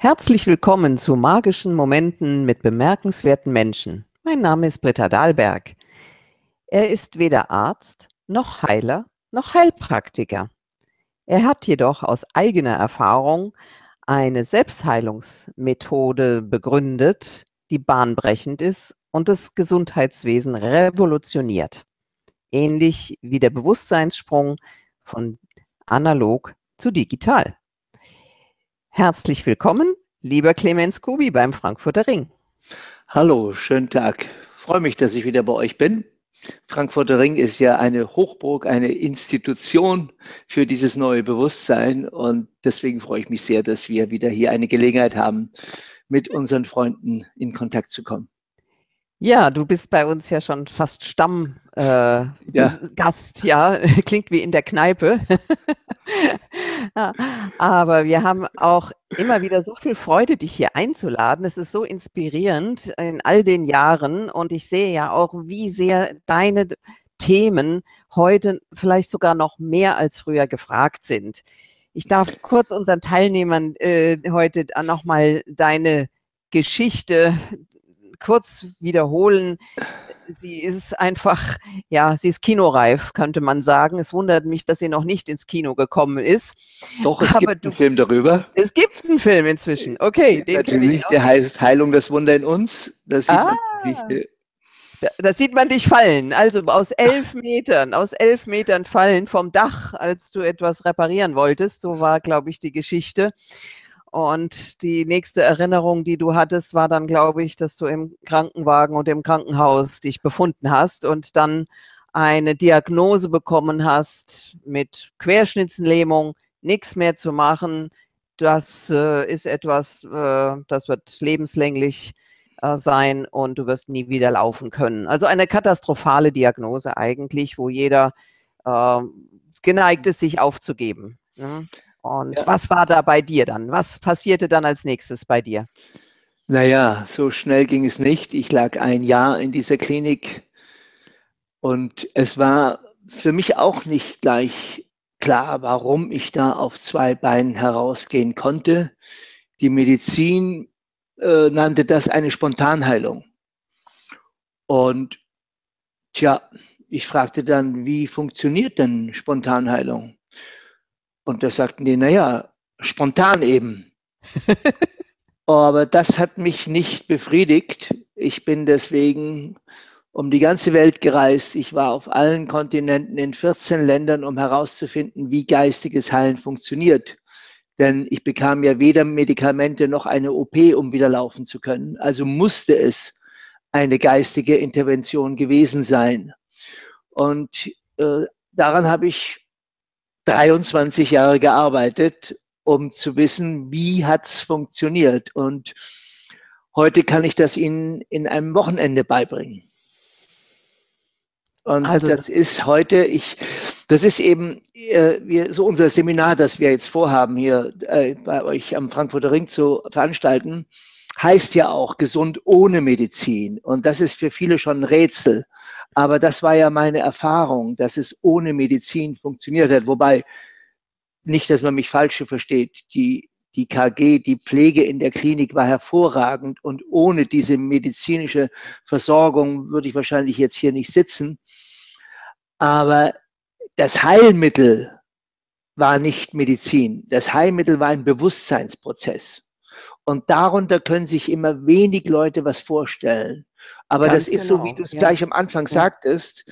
Herzlich willkommen zu magischen Momenten mit bemerkenswerten Menschen. Mein Name ist Britta Dahlberg. Er ist weder Arzt noch Heiler noch Heilpraktiker. Er hat jedoch aus eigener Erfahrung eine Selbstheilungsmethode begründet, die bahnbrechend ist und das Gesundheitswesen revolutioniert. Ähnlich wie der Bewusstseinssprung von analog zu digital. Herzlich willkommen, lieber Clemens Kubi beim Frankfurter Ring. Hallo, schönen Tag. Freue mich, dass ich wieder bei euch bin. Frankfurter Ring ist ja eine Hochburg, eine Institution für dieses neue Bewusstsein und deswegen freue ich mich sehr, dass wir wieder hier eine Gelegenheit haben, mit unseren Freunden in Kontakt zu kommen. Ja, du bist bei uns ja schon fast Stammgast, äh, ja. Gast, ja, klingt wie in der Kneipe. Aber wir haben auch immer wieder so viel Freude, dich hier einzuladen. Es ist so inspirierend in all den Jahren und ich sehe ja auch, wie sehr deine Themen heute vielleicht sogar noch mehr als früher gefragt sind. Ich darf kurz unseren Teilnehmern äh, heute nochmal deine Geschichte kurz wiederholen. Sie ist einfach, ja, sie ist kinoreif, könnte man sagen. Es wundert mich, dass sie noch nicht ins Kino gekommen ist. Doch, es Aber gibt du, einen Film darüber. Es gibt einen Film inzwischen. Okay. Den Natürlich, der heißt Heilung das Wunder in uns. Das sieht ah. man da sieht man dich fallen. Also aus elf Metern, aus elf Metern fallen vom Dach, als du etwas reparieren wolltest. So war, glaube ich, die Geschichte. Und die nächste Erinnerung, die du hattest, war dann, glaube ich, dass du im Krankenwagen und im Krankenhaus dich befunden hast und dann eine Diagnose bekommen hast mit Querschnittslähmung, nichts mehr zu machen. Das äh, ist etwas, äh, das wird lebenslänglich äh, sein und du wirst nie wieder laufen können. Also eine katastrophale Diagnose eigentlich, wo jeder ähm, geneigt ist, sich aufzugeben. Ne? Und ja. was war da bei dir dann? Was passierte dann als nächstes bei dir? Naja, so schnell ging es nicht. Ich lag ein Jahr in dieser Klinik und es war für mich auch nicht gleich klar, warum ich da auf zwei Beinen herausgehen konnte. Die Medizin äh, nannte das eine Spontanheilung. Und tja, ich fragte dann, wie funktioniert denn Spontanheilung? Und da sagten die, naja, spontan eben. Aber das hat mich nicht befriedigt. Ich bin deswegen um die ganze Welt gereist. Ich war auf allen Kontinenten in 14 Ländern, um herauszufinden, wie geistiges Heilen funktioniert. Denn ich bekam ja weder Medikamente noch eine OP, um wieder laufen zu können. Also musste es eine geistige Intervention gewesen sein. Und äh, daran habe ich 23 Jahre gearbeitet, um zu wissen, wie hat es funktioniert. Und heute kann ich das Ihnen in einem Wochenende beibringen. Und also das, das ist heute, ich, das ist eben äh, wir, so unser Seminar, das wir jetzt vorhaben, hier äh, bei euch am Frankfurter Ring zu veranstalten, heißt ja auch gesund ohne Medizin. Und das ist für viele schon ein Rätsel. Aber das war ja meine Erfahrung, dass es ohne Medizin funktioniert hat. Wobei, nicht, dass man mich falsch versteht, die, die KG, die Pflege in der Klinik war hervorragend und ohne diese medizinische Versorgung würde ich wahrscheinlich jetzt hier nicht sitzen. Aber das Heilmittel war nicht Medizin. Das Heilmittel war ein Bewusstseinsprozess. Und darunter können sich immer wenig Leute was vorstellen. Aber Ganz das ist genau. so, wie du es ja. gleich am Anfang ja. sagtest,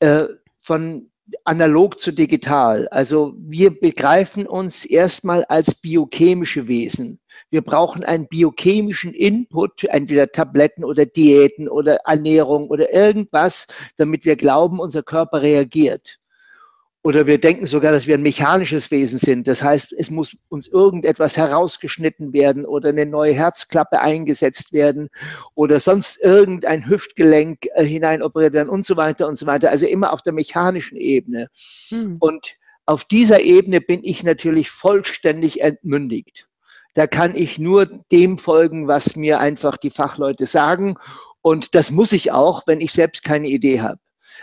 äh, von analog zu digital. Also wir begreifen uns erstmal als biochemische Wesen. Wir brauchen einen biochemischen Input, entweder Tabletten oder Diäten oder Ernährung oder irgendwas, damit wir glauben, unser Körper reagiert. Oder wir denken sogar, dass wir ein mechanisches Wesen sind. Das heißt, es muss uns irgendetwas herausgeschnitten werden oder eine neue Herzklappe eingesetzt werden oder sonst irgendein Hüftgelenk äh, hineinoperiert werden und so weiter und so weiter. Also immer auf der mechanischen Ebene. Hm. Und auf dieser Ebene bin ich natürlich vollständig entmündigt. Da kann ich nur dem folgen, was mir einfach die Fachleute sagen. Und das muss ich auch, wenn ich selbst keine Idee habe.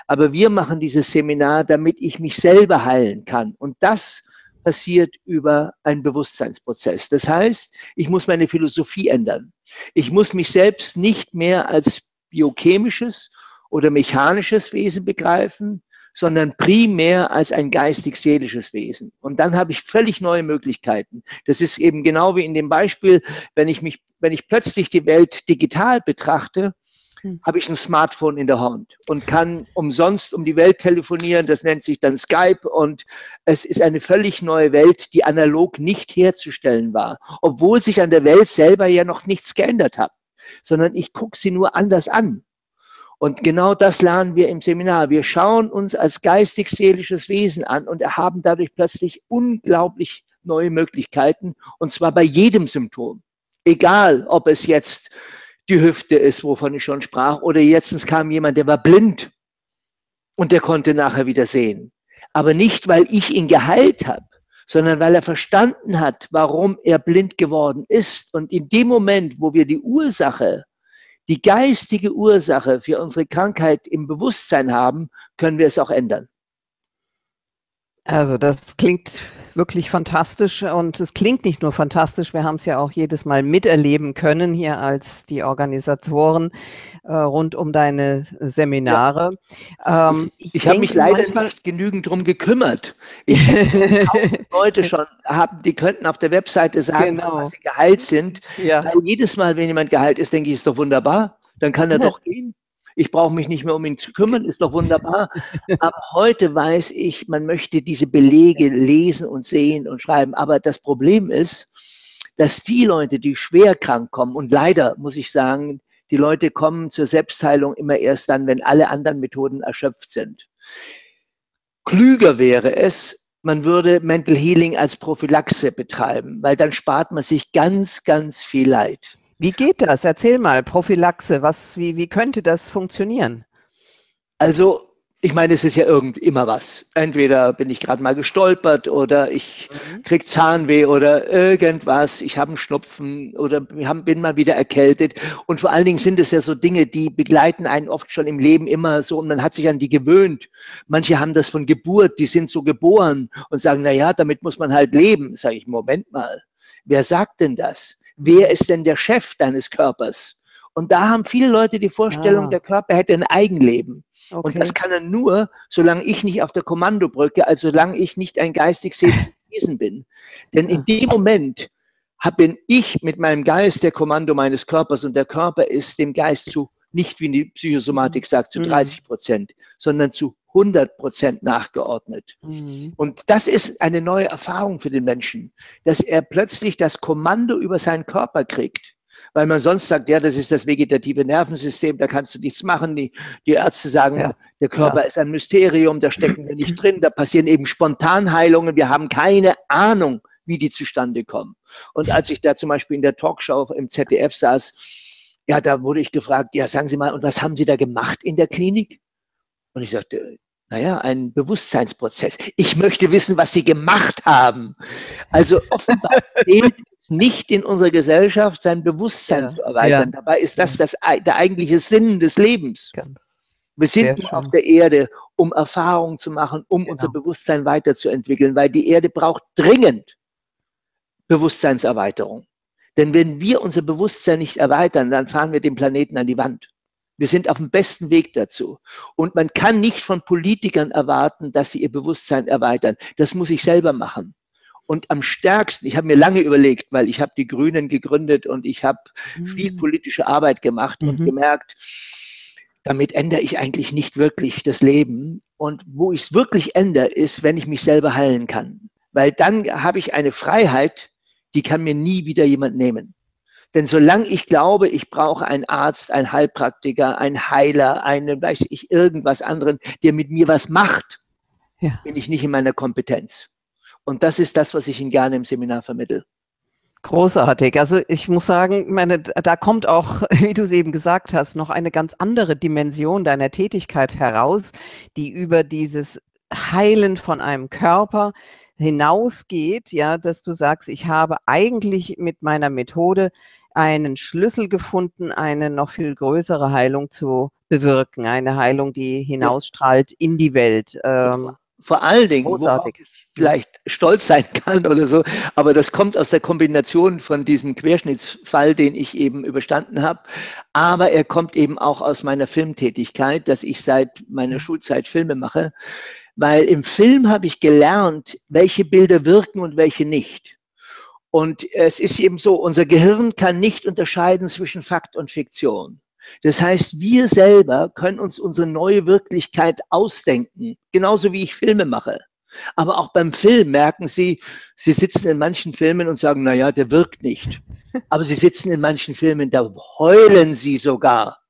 Aber wir machen dieses Seminar, damit ich mich selber heilen kann. Und das passiert über einen Bewusstseinsprozess. Das heißt, ich muss meine Philosophie ändern. Ich muss mich selbst nicht mehr als biochemisches oder mechanisches Wesen begreifen, sondern primär als ein geistig-seelisches Wesen. Und dann habe ich völlig neue Möglichkeiten. Das ist eben genau wie in dem Beispiel, wenn ich mich, wenn ich plötzlich die Welt digital betrachte, hm. habe ich ein Smartphone in der Hand und kann umsonst um die Welt telefonieren. Das nennt sich dann Skype und es ist eine völlig neue Welt, die analog nicht herzustellen war, obwohl sich an der Welt selber ja noch nichts geändert hat, sondern ich gucke sie nur anders an. Und genau das lernen wir im Seminar. Wir schauen uns als geistig-seelisches Wesen an und haben dadurch plötzlich unglaublich neue Möglichkeiten, und zwar bei jedem Symptom. Egal, ob es jetzt die Hüfte ist, wovon ich schon sprach, oder jetzt kam jemand, der war blind und der konnte nachher wieder sehen. Aber nicht, weil ich ihn geheilt habe, sondern weil er verstanden hat, warum er blind geworden ist. Und in dem Moment, wo wir die Ursache die geistige Ursache für unsere Krankheit im Bewusstsein haben, können wir es auch ändern. Also das klingt wirklich fantastisch und es klingt nicht nur fantastisch, wir haben es ja auch jedes Mal miterleben können hier als die Organisatoren äh, rund um deine Seminare. Ja. Ähm, ich, ich habe mich leider manchmal, nicht genügend drum gekümmert. Ich Leute schon haben, die könnten auf der Webseite sagen, genau. was sie geheilt sind. Ja. Weil jedes Mal, wenn jemand geheilt ist, denke ich, ist doch wunderbar, dann kann er ja. doch gehen ich brauche mich nicht mehr um ihn zu kümmern, ist doch wunderbar. Aber heute weiß ich, man möchte diese Belege lesen und sehen und schreiben. Aber das Problem ist, dass die Leute, die schwer krank kommen, und leider muss ich sagen, die Leute kommen zur Selbstheilung immer erst dann, wenn alle anderen Methoden erschöpft sind. Klüger wäre es, man würde Mental Healing als Prophylaxe betreiben, weil dann spart man sich ganz, ganz viel Leid. Wie geht das? Erzähl mal, Prophylaxe, was, wie, wie könnte das funktionieren? Also, ich meine, es ist ja irgend immer was. Entweder bin ich gerade mal gestolpert oder ich mhm. krieg Zahnweh oder irgendwas, ich habe einen Schnupfen oder bin mal wieder erkältet. Und vor allen Dingen sind es ja so Dinge, die begleiten einen oft schon im Leben immer so und man hat sich an die gewöhnt. Manche haben das von Geburt, die sind so geboren und sagen, na ja, damit muss man halt leben. Sage ich, Moment mal, wer sagt denn das? Wer ist denn der Chef deines Körpers? Und da haben viele Leute die Vorstellung, ah. der Körper hätte ein Eigenleben. Okay. Und das kann er nur, solange ich nicht auf der Kommandobrücke, also solange ich nicht ein geistig sehendes Wesen bin. Denn in dem Moment bin ich mit meinem Geist der Kommando meines Körpers und der Körper ist dem Geist zu, nicht wie die Psychosomatik sagt, zu 30 mhm. Prozent, sondern zu 100 Prozent nachgeordnet. Mhm. Und das ist eine neue Erfahrung für den Menschen, dass er plötzlich das Kommando über seinen Körper kriegt. Weil man sonst sagt, ja, das ist das vegetative Nervensystem, da kannst du nichts machen. Die, die Ärzte sagen, ja. der Körper ja. ist ein Mysterium, da stecken wir nicht drin, da passieren eben Spontanheilungen, wir haben keine Ahnung, wie die zustande kommen. Und als ich da zum Beispiel in der Talkshow im ZDF saß, ja, da wurde ich gefragt, ja, sagen Sie mal, und was haben Sie da gemacht in der Klinik? Und ich sagte, naja, ein Bewusstseinsprozess. Ich möchte wissen, was Sie gemacht haben. Also offenbar fehlt es nicht in unserer Gesellschaft, sein Bewusstsein ja, zu erweitern. Ja. Dabei ist das, das der eigentliche Sinn des Lebens. Wir sind auf der Erde, um Erfahrungen zu machen, um genau. unser Bewusstsein weiterzuentwickeln, weil die Erde braucht dringend Bewusstseinserweiterung. Denn wenn wir unser Bewusstsein nicht erweitern, dann fahren wir den Planeten an die Wand. Wir sind auf dem besten Weg dazu. Und man kann nicht von Politikern erwarten, dass sie ihr Bewusstsein erweitern. Das muss ich selber machen. Und am stärksten, ich habe mir lange überlegt, weil ich habe die Grünen gegründet und ich habe mhm. viel politische Arbeit gemacht mhm. und gemerkt, damit ändere ich eigentlich nicht wirklich das Leben. Und wo ich es wirklich ändere, ist, wenn ich mich selber heilen kann. Weil dann habe ich eine Freiheit, die kann mir nie wieder jemand nehmen. Denn solange ich glaube, ich brauche einen Arzt, einen Heilpraktiker, einen Heiler, einen, weiß ich, irgendwas anderen, der mit mir was macht, ja. bin ich nicht in meiner Kompetenz. Und das ist das, was ich Ihnen gerne im Seminar vermittle. Großartig. Also ich muss sagen, meine, da kommt auch, wie du es eben gesagt hast, noch eine ganz andere Dimension deiner Tätigkeit heraus, die über dieses Heilen von einem Körper hinausgeht, ja, dass du sagst, ich habe eigentlich mit meiner Methode einen Schlüssel gefunden, eine noch viel größere Heilung zu bewirken, eine Heilung, die hinausstrahlt in die Welt. Ähm, Vor allen Dingen, worauf ich, vielleicht stolz sein kann oder so. Aber das kommt aus der Kombination von diesem Querschnittsfall, den ich eben überstanden habe. Aber er kommt eben auch aus meiner Filmtätigkeit, dass ich seit meiner Schulzeit Filme mache. Weil im Film habe ich gelernt, welche Bilder wirken und welche nicht. Und es ist eben so, unser Gehirn kann nicht unterscheiden zwischen Fakt und Fiktion. Das heißt, wir selber können uns unsere neue Wirklichkeit ausdenken, genauso wie ich Filme mache. Aber auch beim Film merken Sie, Sie sitzen in manchen Filmen und sagen, na ja, der wirkt nicht. Aber Sie sitzen in manchen Filmen, da heulen Sie sogar.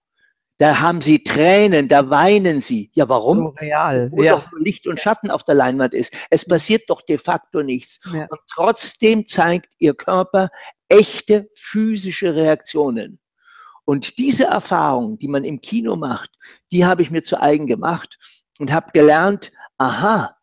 Da haben Sie Tränen, da weinen Sie. Ja, warum? So real. Wo ja. doch Licht und Schatten auf der Leinwand ist. Es passiert doch de facto nichts. Ja. Und trotzdem zeigt Ihr Körper echte physische Reaktionen. Und diese Erfahrung, die man im Kino macht, die habe ich mir zu eigen gemacht und habe gelernt, aha,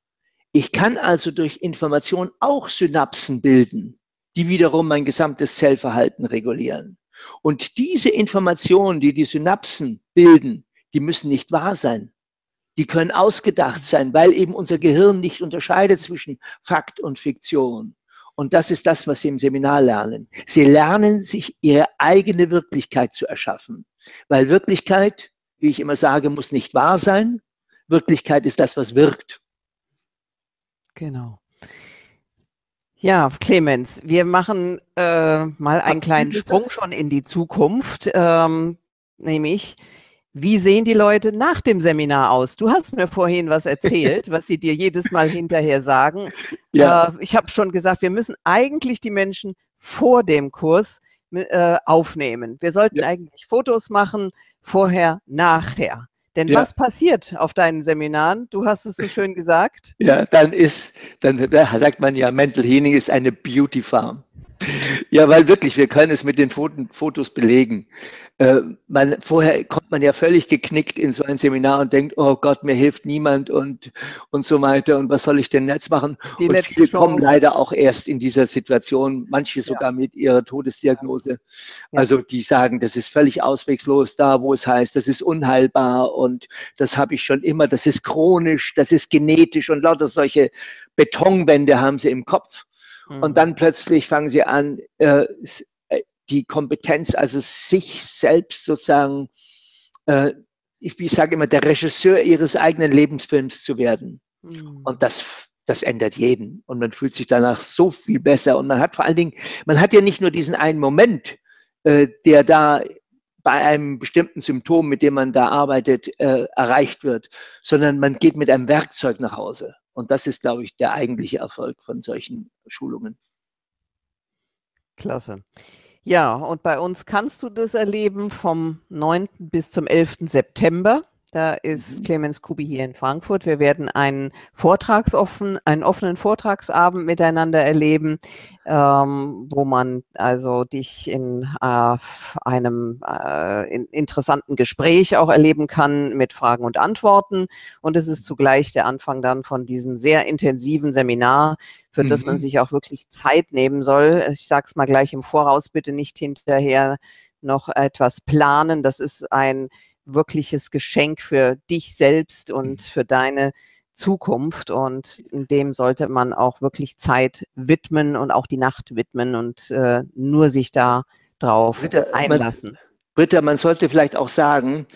ich kann also durch Information auch Synapsen bilden, die wiederum mein gesamtes Zellverhalten regulieren. Und diese Informationen, die die Synapsen bilden, die müssen nicht wahr sein. Die können ausgedacht sein, weil eben unser Gehirn nicht unterscheidet zwischen Fakt und Fiktion. Und das ist das, was Sie im Seminar lernen. Sie lernen, sich Ihre eigene Wirklichkeit zu erschaffen. Weil Wirklichkeit, wie ich immer sage, muss nicht wahr sein. Wirklichkeit ist das, was wirkt. Genau. Ja, Clemens, wir machen äh, mal einen kleinen Sprung schon in die Zukunft, ähm, nämlich wie sehen die Leute nach dem Seminar aus? Du hast mir vorhin was erzählt, was sie dir jedes Mal hinterher sagen. Ja. Äh, ich habe schon gesagt, wir müssen eigentlich die Menschen vor dem Kurs äh, aufnehmen. Wir sollten ja. eigentlich Fotos machen, vorher, nachher. Denn ja. was passiert auf deinen Seminaren? Du hast es so schön gesagt. Ja, dann ist, dann sagt man ja, Mental Healing ist eine Beauty Farm. Ja, weil wirklich, wir können es mit den Fotos belegen. Äh, man, vorher kommt man ja völlig geknickt in so ein Seminar und denkt, oh Gott, mir hilft niemand und, und so weiter und was soll ich denn jetzt machen? Die und viele Chance. kommen leider auch erst in dieser Situation, manche sogar ja. mit ihrer Todesdiagnose. Ja. Also die sagen, das ist völlig auswegslos da, wo es heißt, das ist unheilbar und das habe ich schon immer, das ist chronisch, das ist genetisch und lauter solche Betonwände haben sie im Kopf. Mhm. Und dann plötzlich fangen sie an, äh, die Kompetenz, also sich selbst sozusagen, äh, ich, ich sage immer, der Regisseur ihres eigenen Lebensfilms zu werden. Mhm. Und das, das ändert jeden. Und man fühlt sich danach so viel besser. Und man hat vor allen Dingen, man hat ja nicht nur diesen einen Moment, äh, der da bei einem bestimmten Symptom, mit dem man da arbeitet, äh, erreicht wird, sondern man geht mit einem Werkzeug nach Hause. Und das ist, glaube ich, der eigentliche Erfolg von solchen Schulungen. Klasse. Ja, und bei uns kannst du das erleben vom 9. bis zum 11. September. Da ist mhm. Clemens Kubi hier in Frankfurt. Wir werden einen Vortragsoffen, einen offenen Vortragsabend miteinander erleben, ähm, wo man also dich in äh, einem äh, in, interessanten Gespräch auch erleben kann mit Fragen und Antworten. Und es ist zugleich der Anfang dann von diesem sehr intensiven Seminar, für mhm. das man mhm. sich auch wirklich Zeit nehmen soll. Ich sage es mal gleich im Voraus, bitte nicht hinterher noch etwas planen. Das ist ein wirkliches Geschenk für dich selbst und mhm. für deine Zukunft und dem sollte man auch wirklich Zeit widmen und auch die Nacht widmen und äh, nur sich da drauf Britta, einlassen. Man, Britta, man sollte vielleicht auch sagen,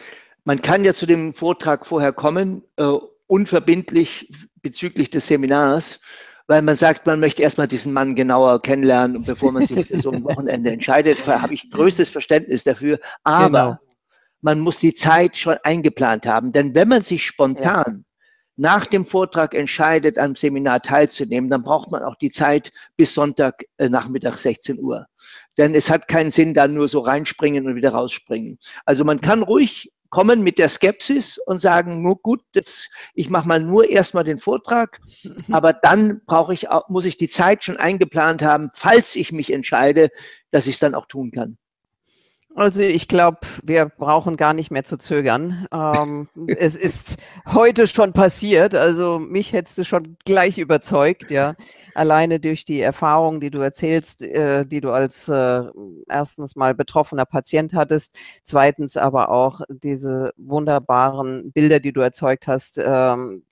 man kann ja zu dem Vortrag vorher kommen, äh, unverbindlich bezüglich des Seminars, weil man sagt, man möchte erstmal diesen Mann genauer kennenlernen, bevor man sich für so ein Wochenende entscheidet. Da habe ich größtes Verständnis dafür. Aber genau man muss die Zeit schon eingeplant haben. Denn wenn man sich spontan ja. nach dem Vortrag entscheidet, am Seminar teilzunehmen, dann braucht man auch die Zeit bis Sonntag äh, Nachmittag 16 Uhr. Denn es hat keinen Sinn, da nur so reinspringen und wieder rausspringen. Also man kann ruhig kommen mit der Skepsis und sagen, nur gut, das, ich mache mal nur erstmal den Vortrag, aber dann brauche ich auch, muss ich die Zeit schon eingeplant haben, falls ich mich entscheide, dass ich es dann auch tun kann. Also ich glaube, wir brauchen gar nicht mehr zu zögern. Ähm, es ist heute schon passiert. Also mich hättest du schon gleich überzeugt, ja. Alleine durch die Erfahrungen, die du erzählst, äh, die du als äh, erstens mal betroffener Patient hattest, zweitens aber auch diese wunderbaren Bilder, die du erzeugt hast, ähm,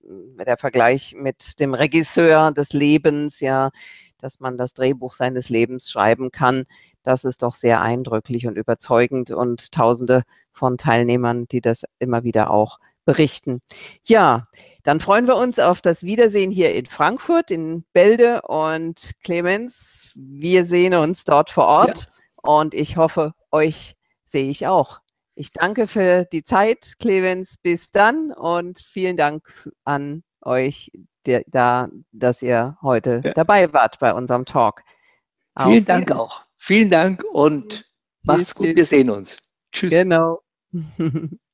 der Vergleich mit dem Regisseur des Lebens, ja, dass man das Drehbuch seines Lebens schreiben kann das ist doch sehr eindrücklich und überzeugend und tausende von Teilnehmern, die das immer wieder auch berichten. Ja, dann freuen wir uns auf das Wiedersehen hier in Frankfurt, in Bälde und Clemens. Wir sehen uns dort vor Ort ja. und ich hoffe, euch sehe ich auch. Ich danke für die Zeit, Clemens. Bis dann und vielen Dank an euch, der, da, dass ihr heute ja. dabei wart bei unserem Talk. Vielen Dank auch. Vielen Dank und macht's gut. Wir sehen uns. Tschüss. Genau.